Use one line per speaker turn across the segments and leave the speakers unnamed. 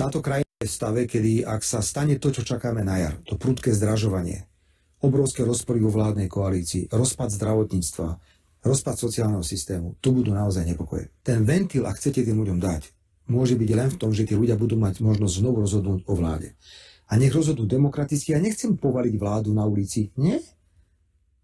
Táto krajina je v stave, kedy ak sa stane to, čo čakáme na jar, to prudké zdražovanie, obrovské rozpory vo vládnej koalícii, rozpad zdravotníctva, rozpad sociálneho systému, tu budú naozaj nepokoje. Ten ventil, ak chcete tým ľuďom dať, môže byť len v tom, že tí ľudia budú mať možnosť znovu rozhodnúť o vláde. A nech rozhodnú demokraticky. Ja nechcem povaliť vládu na ulici. Nie.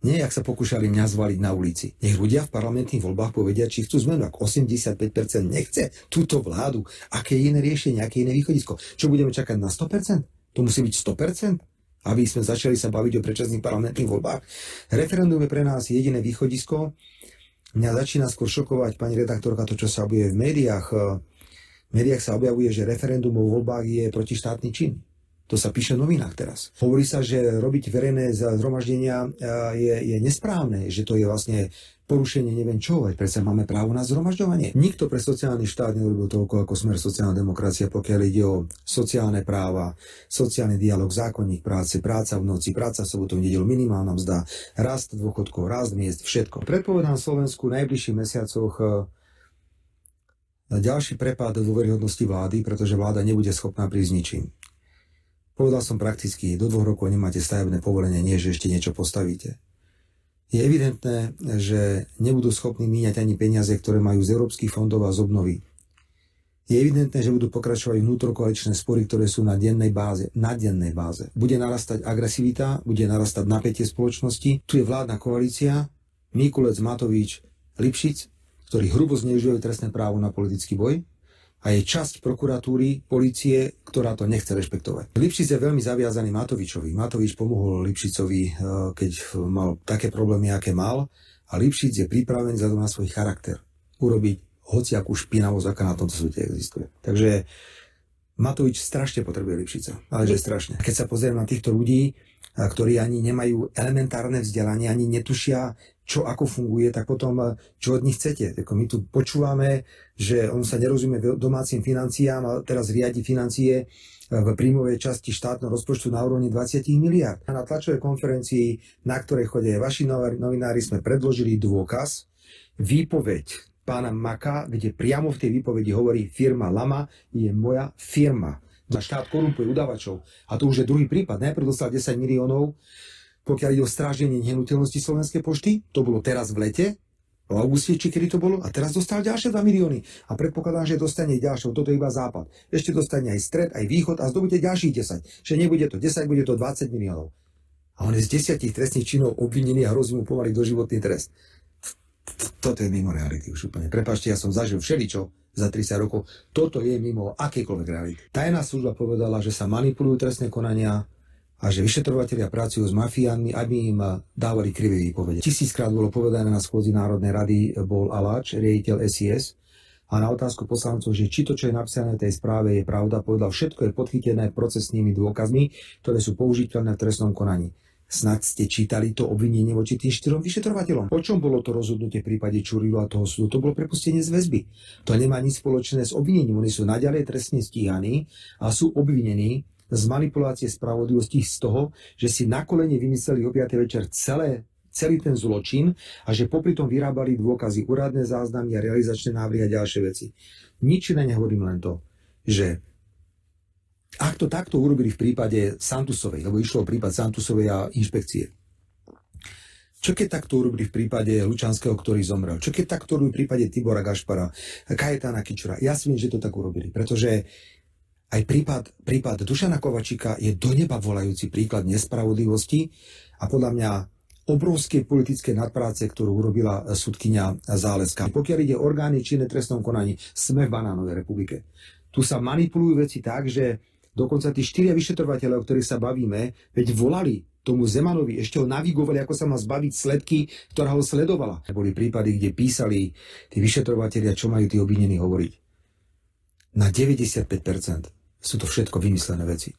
Nie, ak sa pokúšali mňa zvaliť na ulici. Nech ľudia v parlamentných voľbách povedia, či chcú zmenu. Ak 85% nechce túto vládu, aké iné riešenie, aké iné východisko. Čo budeme čakať na 100%? To musí byť 100%? Aby sme začali sa baviť o predčasných parlamentných voľbách. Referendum je pre nás jediné východisko. Mňa začína skôr šokovať, pani redaktorka, to, čo sa objavuje v médiách. V médiách sa objavuje, že referendum o voľbách je protištátny čin. To sa píše v novinách teraz. Hovorí sa, že robiť verejné zhromaždenia je, je nesprávne, že to je vlastne porušenie neviem čo, veď predsa máme právo na zhromažďovanie. Nikto pre sociálny štát nerobil toľko ako smer sociálna demokracia, pokiaľ ide o sociálne práva, sociálny dialog, zákonník práce, práca v noci, práca v sobotu, v nedelu, minimálna mzda, rast dôchodkov, rast miest, všetko. Predpovedám Slovensku v najbližších mesiacoch na ďalší prepad dôveryhodnosti vlády, pretože vláda nebude schopná prísť ničím. Povedal som prakticky, do dvoch rokov nemáte stavebné povolenie, nie že ešte niečo postavíte. Je evidentné, že nebudú schopní míňať ani peniaze, ktoré majú z európskych fondov a z obnovy. Je evidentné, že budú pokračovať vnútrokoaličné spory, ktoré sú na dennej báze. Na dennej báze. Bude narastať agresivita, bude narastať napätie spoločnosti. Tu je vládna koalícia, Mikulec, Matovič, Lipšic, ktorí hrubo zneužívajú trestné právo na politický boj a je časť prokuratúry, policie, ktorá to nechce rešpektovať. Lipšic je veľmi zaviazaný Matovičovi. Matovič pomohol Lipšicovi, eh, keď mal také problémy, aké mal a Lipšic je pripravený za to na svoj charakter urobiť hociakú špinavosť, aká na tomto svete existuje. Takže Matovič strašne potrebuje Lipšica, ale že strašne. Keď sa pozriem na týchto ľudí, ktorí ani nemajú elementárne vzdelanie, ani netušia, čo ako funguje, tak potom čo od nich chcete. Tako my tu počúvame, že on sa nerozumie domácim financiám a teraz riadi financie v príjmovej časti štátneho rozpočtu na úrovni 20 miliard. Na tlačovej konferencii, na ktorej chodia vaši novinári, sme predložili dôkaz, výpoveď pána Maka, kde priamo v tej výpovedi hovorí firma Lama je moja firma. Na štát korumpuje udavačov. A to už je druhý prípad. Najprv dostal 10 miliónov pokiaľ ide o stráženie nehnuteľnosti Slovenskej pošty, to bolo teraz v lete, v auguste, či kedy to bolo, a teraz dostal ďalšie 2 milióny. A predpokladám, že dostane ďalšie, toto je iba západ. Ešte dostane aj stred, aj východ a zdobudne ďalších 10. Že nebude to 10, bude to 20 miliónov. A on je z desiatich trestných činov obvinený a hrozí mu pomaly doživotný trest. Toto je mimo reality už úplne. Prepašte, ja som zažil všeličo za 30 rokov. Toto je mimo akékoľvek reality. Tajná služba povedala, že sa manipulujú trestné konania, a že vyšetrovateľia pracujú s mafiánmi, aby im dávali krivé výpovede. Tisíckrát bolo povedané na schôdzi Národnej rady bol Aláč, riaditeľ SIS, a na otázku poslancov, že či to, čo je napísané v tej správe, je pravda, povedal, všetko je podchytené procesnými dôkazmi, ktoré sú použiteľné v trestnom konaní. Snad ste čítali to obvinenie voči tým štyrom vyšetrovateľom. O čom bolo to rozhodnutie v prípade Čurilu a toho súdu? To bolo prepustenie z väzby. To nemá nič spoločné s obvinením. Oni sú naďalej trestne stíhaní a sú obvinení z manipulácie spravodlivosti z toho, že si na kolene vymysleli o 5. večer celé celý ten zločin a že popri tom vyrábali dôkazy, úradné záznamy a realizačné návrhy a ďalšie veci. Nič iné nehovorím len to, že ak to takto urobili v prípade Santusovej, lebo išlo o prípad Santusovej a inšpekcie, čo keď takto urobili v prípade Lučanského, ktorý zomrel? Čo keď takto urobili v prípade Tibora Gašpara, Kajetána Kičura? Ja si myslím, že to tak urobili, pretože aj prípad, prípad Dušana Kovačika je do neba volajúci príklad nespravodlivosti a podľa mňa obrovskej politické nadpráce, ktorú urobila sudkynia Záleska. Pokiaľ ide orgány činné trestnom konaní, sme v Banánovej republike. Tu sa manipulujú veci tak, že dokonca tí štyria vyšetrovateľe, o ktorých sa bavíme, veď volali tomu Zemanovi, ešte ho navigovali, ako sa má zbaviť sledky, ktorá ho sledovala. Boli prípady, kde písali tí vyšetrovateľia, čo majú tí obvinení hovoriť. Na 95% sú to všetko vymyslené veci.